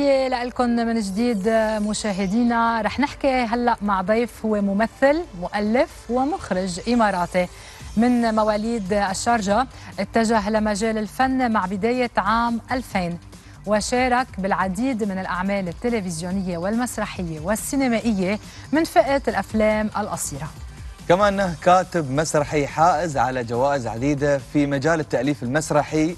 لكم من جديد مشاهدينا. رح نحكي هلا مع ضيف هو ممثل مؤلف ومخرج إماراتي من مواليد الشارجة اتجه لمجال الفن مع بداية عام 2000 وشارك بالعديد من الأعمال التلفزيونية والمسرحية والسينمائية من فئة الأفلام القصيرة. كما انه كاتب مسرحي حائز على جوائز عديدة في مجال التأليف المسرحي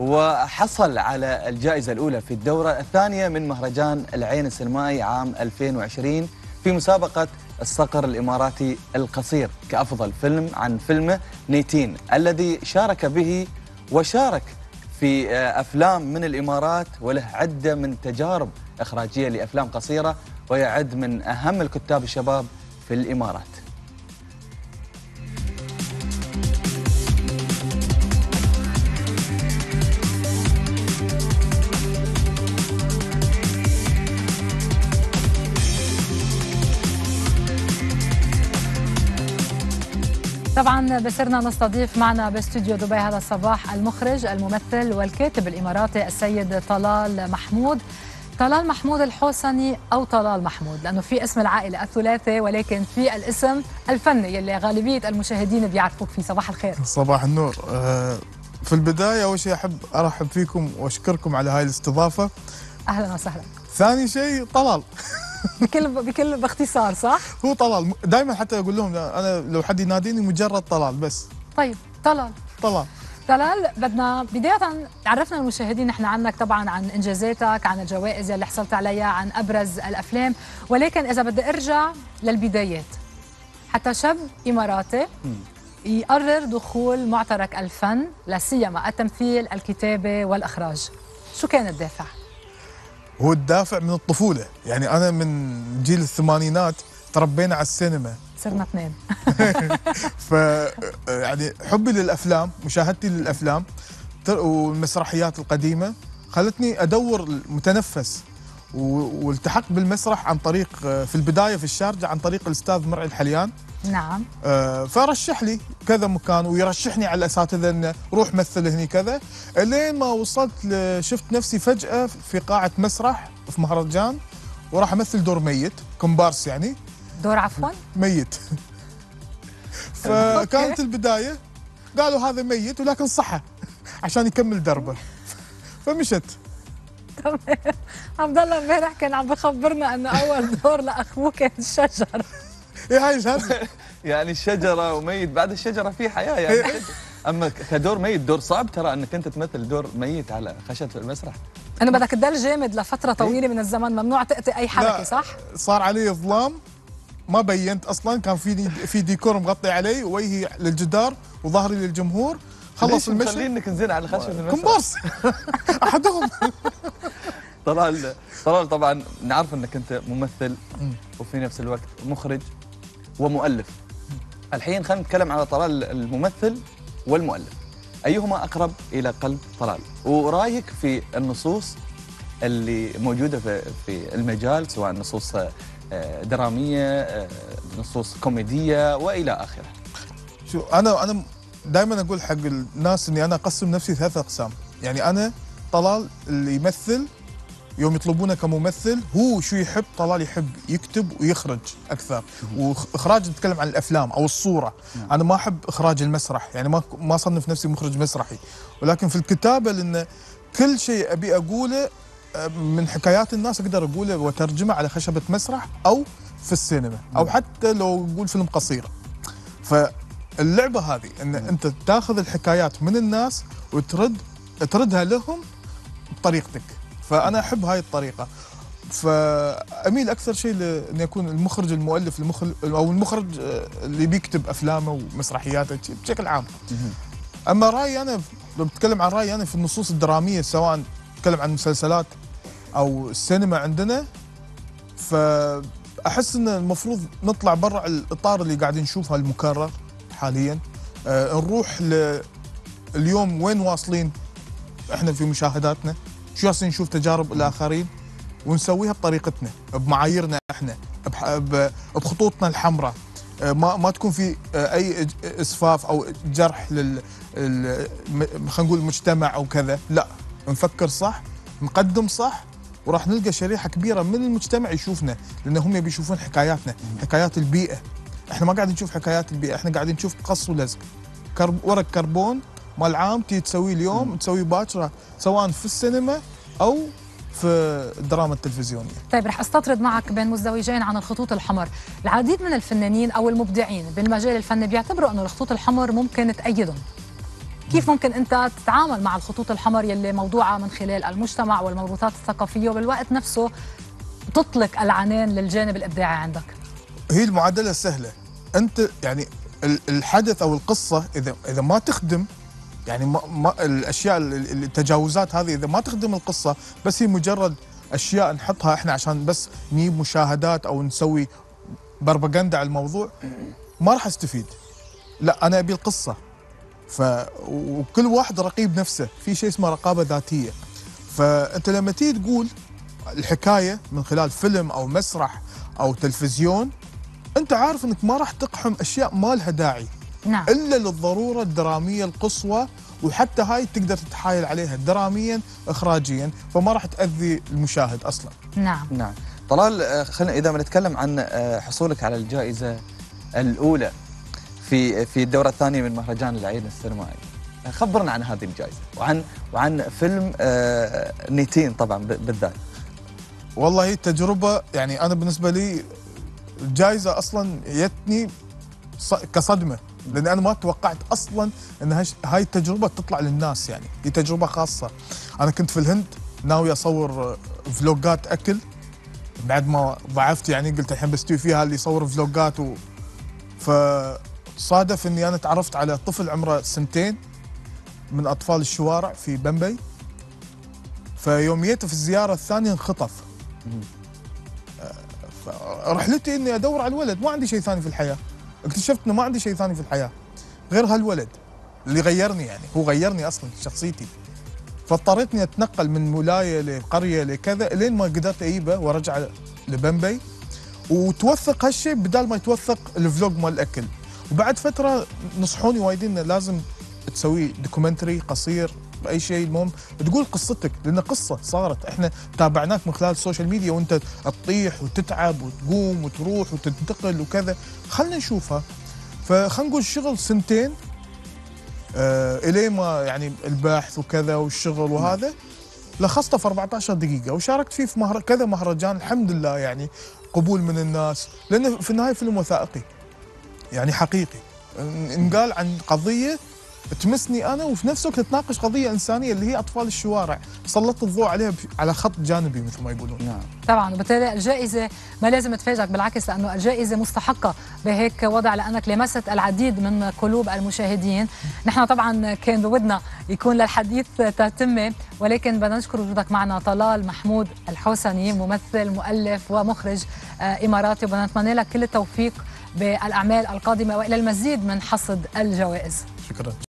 وحصل على الجائزة الأولى في الدورة الثانية من مهرجان العين السينمائي عام 2020 في مسابقة الصقر الإماراتي القصير كأفضل فيلم عن فيلمه نيتين الذي شارك به وشارك في أفلام من الإمارات وله عدة من تجارب إخراجية لأفلام قصيرة ويعد من أهم الكتاب الشباب في الإمارات. طبعا بصرنا نستضيف معنا باستوديو دبي هذا الصباح المخرج الممثل والكاتب الإماراتي السيد طلال محمود. طلال محمود الحوسني أو طلال محمود لأنه في اسم العائلة الثلاثي ولكن في الاسم الفني يلي غالبية المشاهدين بيعرفوك فيه. صباح الخير. صباح النور. في البداية أول شيء أحب أرحب فيكم وأشكركم على هاي الاستضافة. أهلا وسهلا. ثاني شيء طلال. بكل بكل باختصار صح؟ هو طلال. دائما حتى أقول لهم أنا لو حد يناديني مجرد طلال بس. طيب طلال. طلال. طلال بدنا بداية عرفنا المشاهدين نحن عنك طبعا عن إنجازاتك عن الجوائز اللي حصلت عليها عن أبرز الأفلام. ولكن إذا بدي أرجع للبدايات. حتى شاب إماراتي يقرر دخول معترك الفن لا سيما التمثيل الكتابة والإخراج. شو كان الدافع؟ هو الدافع من الطفولة. يعني أنا من جيل الثمانينات تربينا على السينما. صرنا اثنين. ف يعني حبي للأفلام مشاهدتي للأفلام والمسرحيات القديمة خلتني أدور المتنفس والتحقت بالمسرح عن طريق في البداية في الشارجة عن طريق الأستاذ مرعي الحليان. نعم. فرشح لي كذا مكان ويرشحني على الاساتذه انه روح مثل هني كذا. لين ما وصلت شفت نفسي فجأة في قاعة مسرح في مهرجان وراح أمثل دور ميت كومبارس يعني. دور عفوا؟ ميت. فكانت البداية قالوا هذا ميت ولكن صحى عشان يكمل دربه. فمشت. عبد الله امبارح كان عم بخبرنا إنه أول دور لأخوه كان الشجر إيه هاي يعني الشجره وميت. بعد الشجرة في حياة يعني. أما كدور ميت دور صعب ترى إنك أنت تمثل دور ميت على خشب المسرح. انه بدك تضل جامد لفترة طويلة من الزمن. ممنوع تأتي أي حركه صح؟ صار علي ظلام ما بينت أصلا. كان في في ديكور مغطي علي وجهي للجدار وظهري للجمهور. خلص المشهد. خلينك نزين على خشب المسرح؟ كومبارس أحدهم. طلال طلال طبعا نعرف إنك أنت ممثل وفي نفس الوقت مخرج ومؤلف. الحين خلينا نتكلم على طلال الممثل والمؤلف. أيهما أقرب إلى قلب طلال؟ ورأيك في النصوص اللي موجودة في, في المجال سواء نصوص درامية نصوص كوميدية وإلى آخره. شو أنا أنا دائما أقول حق الناس إني أنا أقسم نفسي ثلاث أقسام. يعني أنا طلال اللي يمثل يوم يطلبونه كممثل هو شو يحب طلال يحب يكتب ويخرج أكثر. وإخراج نتكلم عن الأفلام أو الصورة. نعم. أنا ما أحب إخراج المسرح يعني ما ما أصنف نفسي مخرج مسرحي. ولكن في الكتابة لأن كل شيء أبي أقوله من حكايات الناس أقدر أقوله وترجمه على خشبة مسرح أو في السينما أو حتى لو أقول فيلم قصير. فاللعبة هذه إن أنت تاخذ الحكايات من الناس وترد تردها لهم بطريقتك. فأنا أحب هاي الطريقة. فأميل أكثر شيء لأن يكون المخرج المؤلف المخرج أو المخرج اللي بيكتب أفلامه ومسرحياته بشكل عام. أما رأيي أنا لو بتكلم عن رأيي أنا في النصوص الدرامية سواء بتكلم عن المسلسلات أو السينما عندنا فأحس إن المفروض نطلع برا الإطار اللي قاعدين نشوفه المكرر حاليا. أه نروح ل اليوم وين واصلين؟ إحنا في مشاهداتنا. شو جالسين نشوف تجارب الآخرين ونسويها بطريقتنا بمعاييرنا إحنا بخطوطنا الحمراء. ما ما تكون في أي اسفاف أو جرح لل خلينا نقول المجتمع أو كذا لا. نفكر صح نقدم صح وراح نلقى شريحة كبيرة من المجتمع يشوفنا لأن هم بيشوفون حكاياتنا حكايات البيئة. إحنا ما قاعدين نشوف حكايات البيئة إحنا قاعدين نشوف قص ولزق. كرب ورق كربون مال عام تيجي تسويه اليوم تسويه باكره سواء في السينما أو في الدراما التلفزيونية. طيب رح أستطرد معك بين مزدوجين عن الخطوط الحمر. العديد من الفنانين أو المبدعين بالمجال الفني بيعتبروا أنه الخطوط الحمر ممكن تأيدهم. كيف ممكن أنت تتعامل مع الخطوط الحمر يلي موضوعة من خلال المجتمع والمربوطات الثقافية وبالوقت نفسه تطلق العنان للجانب الإبداعي عندك؟ هي المعادلة سهلة. أنت يعني ال- الحدث أو القصة اذا إذا ما تخدم يعني ما ما الأشياء ال- ال- التجاوزات هذه إذا ما تخدم القصة بس هي مجرد أشياء نحطها إحنا عشان بس نجيب مشاهدات أو نسوي بربغندا على الموضوع ما راح أستفيد. لا أنا أبي القصة. ف وكل واحد رقيب نفسه. في شيء اسمه رقابة ذاتية. فأنت لما تيجي تقول الحكاية من خلال فيلم أو مسرح أو تلفزيون أنت عارف إنك ما راح تقحم أشياء ما لها داعي. نعم. إلا للضرورة الدرامية القصوى وحتى هاي تقدر تتحايل عليها دراميا اخراجيا فما راح تأذي المشاهد أصلا. نعم. نعم. طلال آه، خلينا إذا بنتكلم عن آه، حصولك على الجائزة الأولى في في الدورة الثانية من مهرجان العين السينمائي. آه، خبرنا عن هذه الجائزة وعن وعن فيلم نيتين طبعا بالذات. والله هي تجربة يعني أنا بالنسبة لي الجائزه أصلا جتني كصدمة. لأن أنا ما توقعت أصلا إن هاي التجربة تطلع للناس يعني. هي تجربة خاصة. أنا كنت في الهند ناوي أصور فلوجات أكل. بعد ما ضعفت يعني قلت الحين بستوي فيها اللي يصور فلوجات و فصادف إني أنا تعرفت على طفل عمره سنتين من أطفال الشوارع في بمبي. فيوم جيت في الزيارة الثانية انخطف. رحلتي إني أدور على الولد. ما عندي شيء ثاني في الحياة. اكتشفت إنه ما عندي شيء ثاني في الحياة غير هالولد اللي غيرني يعني. هو غيرني أصلا شخصيتي. فاضطريت اني أتنقل من ولاية لقرية لكذا لين ما قدرت أجيبه وأرجع لبمبي. وتوثق هالشيء بدال ما يتوثق الفلوج مال الأكل. وبعد فترة نصحوني وايد إنه لازم تسوي documentary قصير بأي شيء. المهم تقول قصتك لأن قصة صارت. إحنا تابعناك من خلال ال social media وأنت تطيح وتتعب وتقوم وتروح وتنتقل وكذا. خلنا نشوفها. فخلينا نقول شغل سنتين. آه الين ما يعني البحث وكذا والشغل وهذا. لخصته في 14 دقيقة وشاركت فيه في مهر... كذا مهرجان. الحمد لله يعني قبول من الناس. لأنه في النهاية فيلم وثائقي. يعني حقيقي. انقال عن قضية تمسني أنا وفي نفس الوقت تناقش قضية إنسانية اللي هي أطفال الشوارع. سلطت الضوء عليها على خط جانبي مثل ما يقولون. نعم. طبعا وبالتالي الجائزة ما لازم تفاجئك بالعكس لأنه الجائزة مستحقة. بهيك وضع لأنك لمست العديد من قلوب المشاهدين. نحن طبعا كان بودنا يكون للحديث تتمة ولكن بدنا نشكر وجودك معنا طلال محمود الحوسني ممثل مؤلف ومخرج إماراتي وبدنا نتمنى لك كل التوفيق بالأعمال القادمة وإلى المزيد من حصد الجوائز. شكرا.